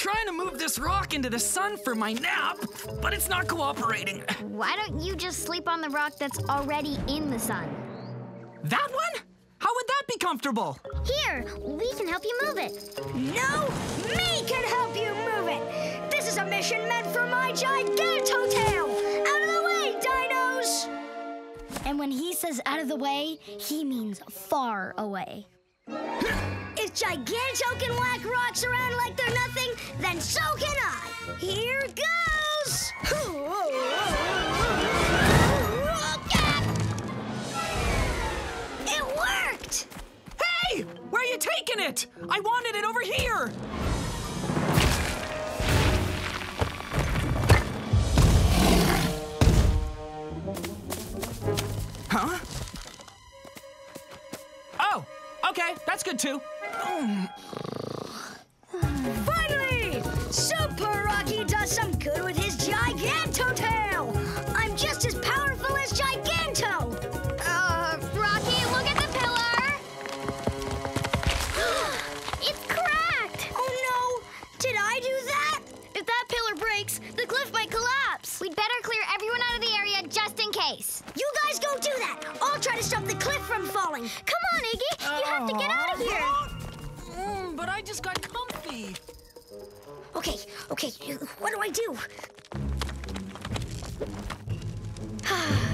trying to move this rock into the sun for my nap, but it's not cooperating. Why don't you just sleep on the rock that's already in the sun? That one? How would that be comfortable? Here, we can help you move it. No, me can help you move it. This is a mission meant for my Giganto tail. Out of the way, dinos! And when he says out of the way, he means far away. If Giganto can whack rocks around like they're nothing, then so can I. Here goes! It worked! Hey! Where are you taking it? I wanted it over here! Huh? Oh, okay, that's good too. Finally! Super Rocky does some good with his Giganto tail! I'm just as powerful as Giganto! Uh, Rocky, look at the pillar! it's cracked! Oh no! Did I do that? If that pillar breaks, the cliff might collapse. We'd better clear everyone out of the area just in case. You guys go do that! I'll try to stop the cliff from falling! Come on, Iggy! You have to get out but I just got comfy. Okay, okay, what do I do?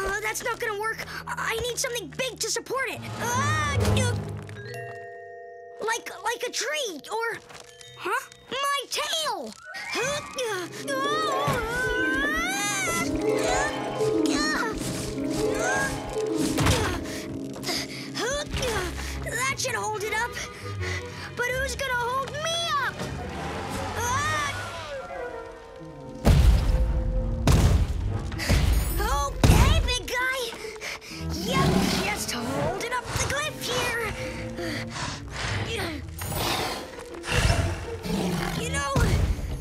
Uh, that's not gonna work. I need something big to support it. Ah, uh, like, like a tree, or, huh? My tail. Up. But who's gonna hold me up? Ah! Okay, big guy. Yep, just holding up the cliff here. You know,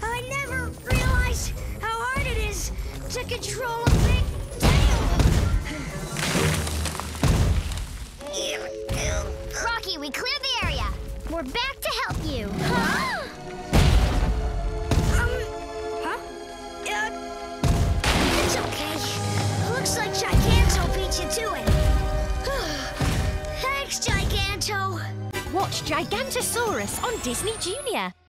I never realized how hard it is to control a big tail. Rocky, we area. We're back to help you. Um, huh? Uh, it's okay. Looks like Giganto beat you to it. Thanks, Giganto. Watch Gigantosaurus on Disney Junior.